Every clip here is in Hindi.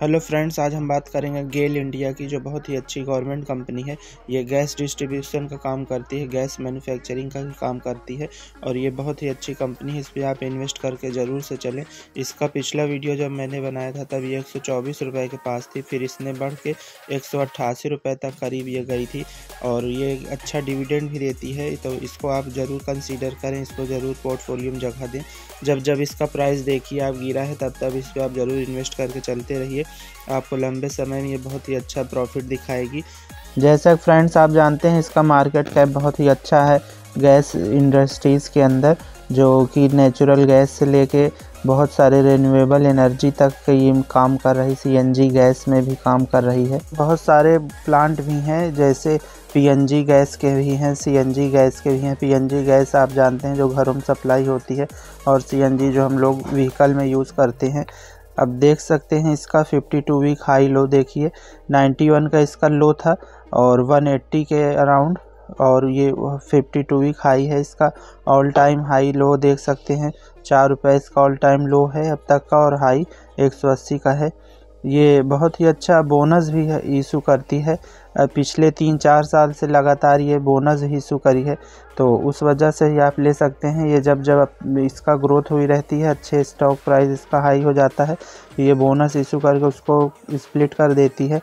हेलो फ्रेंड्स आज हम बात करेंगे गेल इंडिया की, जो बहुत ही अच्छी गवर्नमेंट कंपनी है। ये गैस डिस्ट्रीब्यूशन का काम करती है गैस मैन्युफैक्चरिंग का काम करती है और ये बहुत ही अच्छी कंपनी है, इस पर आप इन्वेस्ट करके ज़रूर से चलें। इसका पिछला वीडियो जब मैंने बनाया था, तब ये एक सौ के पास थी, फिर इसने बढ़ के एक सौ तक करीब ये गई थी और ये अच्छा डिविडेंड भी देती है तो इसको आप ज़रूर कंसिडर करें, इसको ज़रूर पोर्टफोलियो में जगह दें। जब जब इसका प्राइस देखिए आप गिरा है, तब तब इस पर आप ज़रूर इन्वेस्ट करके चलते रहिए। आपको लंबे समय में ये बहुत ही अच्छा प्रॉफिट दिखाएगी। जैसा फ्रेंड्स आप जानते हैं, इसका मार्केट कैप बहुत ही अच्छा है गैस इंडस्ट्रीज़ के अंदर, जो कि नेचुरल गैस से लेके बहुत सारे रिन्यूएबल एनर्जी तक ये काम कर रही सीएनजी गैस में भी काम कर रही है। बहुत सारे प्लांट भी हैं, जैसे पीएनजी गैस के भी हैं सीएनजी गैस के भी हैं। पीएनजी गैस आप जानते हैं, जो घरों में सप्लाई होती है और सीएनजी जो हम लोग व्हीकल में यूज़ करते हैं अब देख सकते हैं इसका 52 वीक हाई लो देखिए। 91 का इसका लो था और 180 के अराउंड और ये 52 वीक हाई है इसका। ऑल टाइम हाई लो देख सकते हैं। चार रुपये इसका ऑल टाइम लो है अब तक का और हाई 180 का है। ये बहुत ही अच्छा बोनस भी है इशू करती है। पिछले तीन चार साल से लगातार ये बोनस इशू करी है। तो उस वजह से ही आप ले सकते हैं। ये जब जब इसका ग्रोथ हुई रहती है, अच्छे स्टॉक प्राइस इसका हाई हो जाता है ये बोनस इशू करके उसको स्प्लिट कर देती है।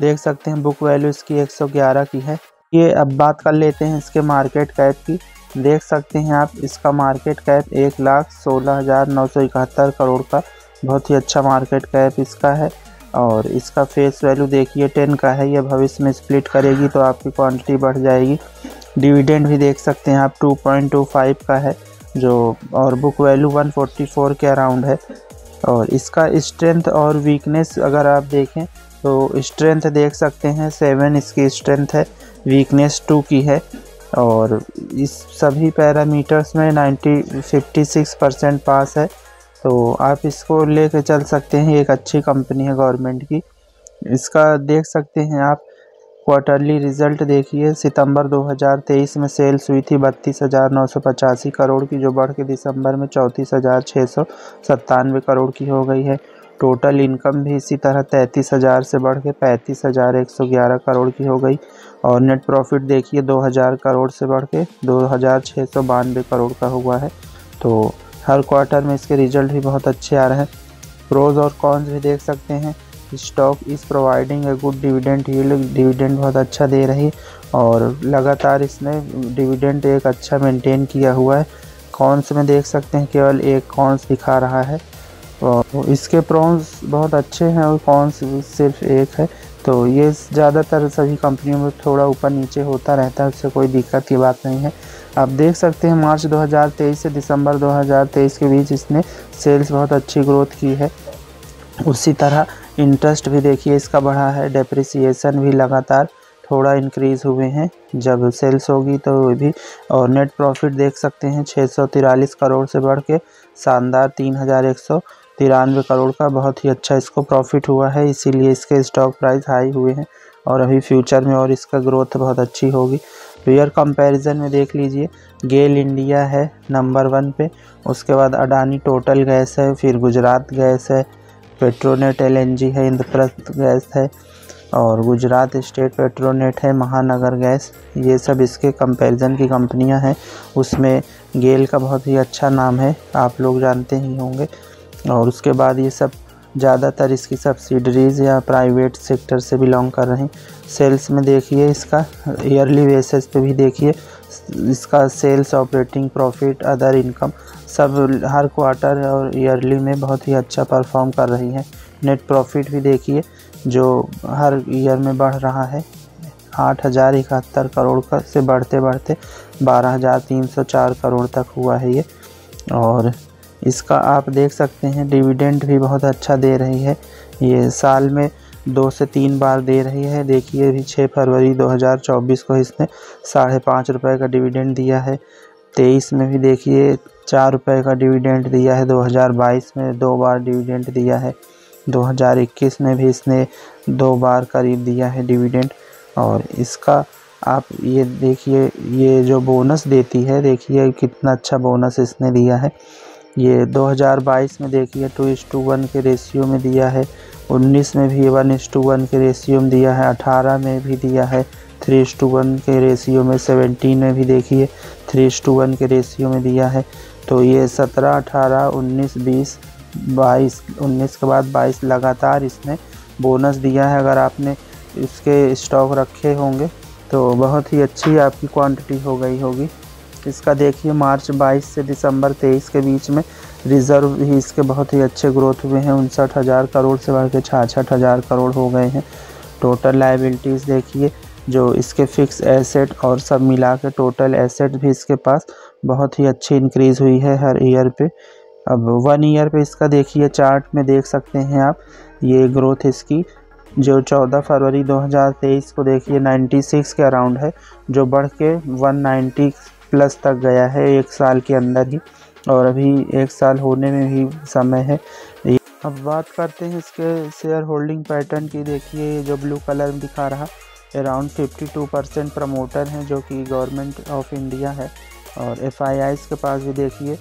देख सकते हैं बुक वैल्यू इसकी 111 की है। ये अब बात कर लेते हैं इसके मार्केट कैप की। देख सकते हैं आप, इसका मार्केट कैप एक लाख सोलह हज़ार नौ सौ इकहत्तर करोड़ का बहुत ही अच्छा मार्केट कैप इसका है। और इसका फेस वैल्यू देखिए टेन का है। ये भविष्य में स्प्लिट करेगी तो आपकी क्वांटिटी बढ़ जाएगी। डिविडेंड भी देख सकते हैं आप 2.25 का है, जो और बुक वैल्यू 144 के अराउंड है। और इसका स्ट्रेंथ और वीकनेस अगर आप देखें तो स्ट्रेंथ देख सकते हैं सेवन इसकी स्ट्रेंथ है वीकनेस टू की है। और इस सभी पैरामीटर्स में 90 56 परसेंट पास है। तो आप इसको लेके चल सकते हैं, एक अच्छी कंपनी है गवर्नमेंट की। इसका देख सकते हैं आप क्वार्टरली रिज़ल्ट देखिए, सितंबर 2023 में सेल्स हुई थी बत्तीस हज़ार नौ सौ पचासी करोड़ की, जो बढ़ के दिसंबर में चौंतीस हज़ार छः सौ सत्तानवे करोड़ की हो गई है। टोटल इनकम भी इसी तरह तैंतीस हज़ार से बढ़ के पैंतीस हज़ार एक सौ ग्यारह करोड़ की हो गई। और नेट प्रॉफिट देखिए, दो हज़ार करोड़ से बढ़ के दो हज़ार छः सौ बानवे करोड़ का हुआ है। तो हर क्वार्टर में इसके रिज़ल्ट भी बहुत अच्छे आ रहे हैं। प्रोज और कॉन्स भी देख सकते हैं। Stock is providing a good dividend yield, dividend बहुत अच्छा दे रही और लगातार इसने डिविडेंड एक अच्छा मेंटेन किया हुआ है। कॉन्स में देख सकते हैं केवल एक कॉन्स दिखा रहा है। इसके प्रॉन्स बहुत अच्छे हैं और कॉन्स सिर्फ़ एक है। तो ये ज़्यादातर सभी कंपनियों में थोड़ा ऊपर नीचे होता रहता है, उससे कोई दिक्कत की बात नहीं है। आप देख सकते हैं, मार्च 2023 से दिसंबर 2023 के बीच इसने सेल्स बहुत अच्छी ग्रोथ की है। उसी तरह इंटरेस्ट भी देखिए, इसका बढ़ा है डेप्रिसिएशन भी लगातार थोड़ा इंक्रीज़ हुए हैं। जब सेल्स होगी तो भी, और नेट प्रॉफिट देख सकते हैं, छः करोड़ से बढ़ के शानदार तीन हज़ार एक सौ तिरानवे करोड़ का बहुत ही अच्छा इसको प्रॉफिट हुआ है, इसीलिए इसके स्टॉक प्राइस हाई हुए हैं और अभी फ्यूचर में और इसका ग्रोथ बहुत अच्छी होगी। पेयर कंपैरिजन में देख लीजिए गेल इंडिया है नंबर वन पे, उसके बाद अडानी टोटल गैस है, फिर गुजरात गैस है पेट्रोनेट एलएनजी है इंद्रप्रस्थ गैस है और गुजरात स्टेट पेट्रोनेट है महानगर गैस ये सब इसके कंपैरिजन की कंपनियाँ हैं। उसमें गेल का बहुत ही अच्छा नाम है, आप लोग जानते ही होंगे। और उसके बाद ये सब, ज़्यादातर इसकी सब्सिडरीज़ या प्राइवेट सेक्टर से बिलोंग कर रहे हैं। सेल्स में देखिए इसका ईयरली बेसिस पे भी देखिए, इसका sales operating profit other income सब हर क्वार्टर और ईयरली में बहुत ही अच्छा परफॉर्म कर रही है। नेट प्रॉफिट भी देखिए, जो हर ईयर में बढ़ रहा है, आठ हज़ार इकहत्तर करोड़ का से बढ़ते बढ़ते बारह हज़ार तीन सौ चार करोड़ तक हुआ है ये। और इसका आप देख सकते हैं, डिविडेंड भी बहुत अच्छा दे रही है। ये साल में दो से तीन बार दे रही है। देखिए, अभी छः फरवरी 2024 को इसने साढ़े पाँच रुपये का डिविडेंड दिया है। तेईस में भी देखिए, चार रुपये का डिविडेंड दिया है। 2022 में दो बार डिविडेंड दिया है। 2021 में भी इसने दो बार करीब दिया है डिविडेंड। और इसका आप ये देखिए, ये जो बोनस देती है, देखिए कितना अच्छा बोनस इसने दिया है। ये 2022 में देखिए टू इस टू वन के रेशियो में दिया है। उन्नीस में भी वन इस टू वन के रेशियो में दिया है। अठारह में भी दिया है। थ्री इस टू वन के रेशियो में सेवेंटीन में भी देखिए। थ्री इस टू वन के रेशियो में दिया है। तो ये सत्रह, अठारह, उन्नीस, बीस, बाईस, उन्नीस के बाद बाईस लगातार इसने बोनस दिया है। अगर आपने इसके स्टॉक रखे होंगे तो बहुत ही अच्छी आपकी क्वांटिटी हो गई होगी। इसका देखिए, मार्च 22 से दिसंबर 23 के बीच में रिज़र्व भी इसके बहुत ही अच्छे ग्रोथ हुए हैं। उनसठ हज़ार करोड़ से बढ़ के छाछठ हज़ार करोड़ हो गए हैं। टोटल लाइबिलिटीज़ देखिए, जो इसके फिक्स एसेट और सब मिला के टोटल एसेट भी इसके पास बहुत ही अच्छी इंक्रीज़ हुई है हर ईयर पे। अब वन ईयर पे इसका देखिए, चार्ट में देख सकते हैं आप, ये ग्रोथ इसकी, जो 14 फरवरी 2023 को देखिए 96 के अराउंड है, जो बढ़ के 190 प्लस तक गया है, एक साल के अंदर ही। और अभी एक साल होने में भी समय है। अब बात करते हैं इसके शेयर होल्डिंग पैटर्न की। देखिए जो ब्लू कलर दिखा रहा अराउंड 52 परसेंट प्रमोटर हैं, जो कि गवर्नमेंट ऑफ़ इंडिया है। और एफ़ के पास भी देखिए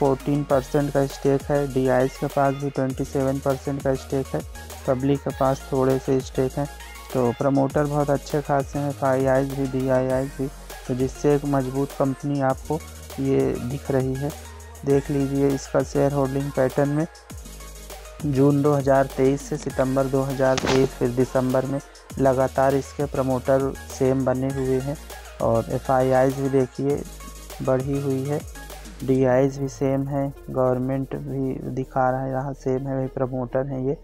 14 परसेंट का स्टेक है। डी के पास भी 27 परसेंट का स्टेक है। पब्लिक के पास थोड़े से स्टेक हैं। तो प्रमोटर बहुत अच्छे खासे हैं एफ़ भी डी भी। तो जिससे एक मज़बूत कंपनी आपको ये दिख रही है। देख लीजिए इसका शेयर होल्डिंग पैटर्न में जून 2023 से सितंबर 2023 फिर दिसंबर में लगातार इसके प्रमोटर सेम बने हुए हैं और एफ़ भी देखिए बढ़ी हुई है। डी भी सेम है गवर्नमेंट भी दिखा रहा है, यहाँ सेम है, वही प्रमोटर हैं ये।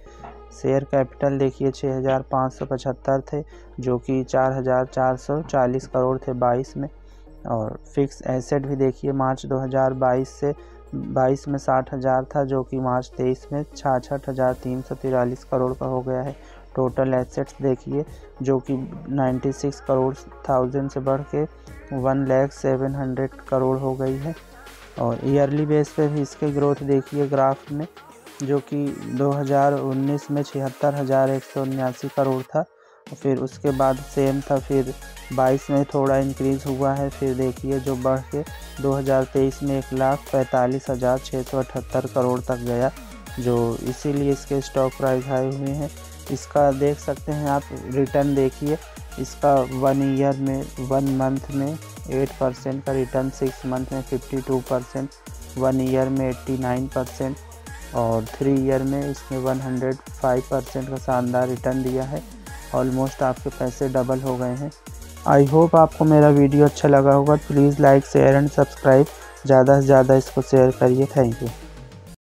शेयर कैपिटल देखिए छः हज़ार पाँच सौ पचहत्तर थे, जो कि चार हज़ार चार सौ चालीस करोड़ थे बाईस में। और फिक्स एसेट भी देखिए, मार्च 2022 से 22 में साठ हज़ार था, जो कि मार्च 23 में छाछठ हज़ार तीन सौ तिरालीस करोड़ का हो गया है। टोटल एसेट्स देखिए, जो कि 96 करोड़ थाउज़ेंड से बढ़ के one lakh seven hundred crore हो गई है। और ईयरली बेस पे भी इसके ग्रोथ देखिए, ग्राफ में जो कि 2019 में छिहत्तर हज़ार एक सौ उन्यासी करोड़ था। फिर उसके बाद सेम था, फिर 22 में थोड़ा इंक्रीज़ हुआ है। फिर देखिए, जो बढ़ के 2023 में एक लाख पैंतालीस हज़ार छः सौ अठहत्तर करोड़ तक गया, जो इसीलिए इसके स्टॉक प्राइस हाई हुए हैं। इसका देख सकते हैं आप रिटर्न देखिए, इसका वन ईयर में वन मंथ में एट परसेंट का रिटर्न सिक्स मंथ में fifty two percent one year में एट्टी नाइन परसेंट और थ्री ईयर में इसने वन हंड्रेड फाइव परसेंट का शानदार रिटर्न दिया है। ऑलमोस्ट आपके पैसे डबल हो गए हैं। आई होप आपको मेरा वीडियो अच्छा लगा होगा। Please like share and subscribe ज़्यादा से ज़्यादा इसको शेयर करिए। Thank you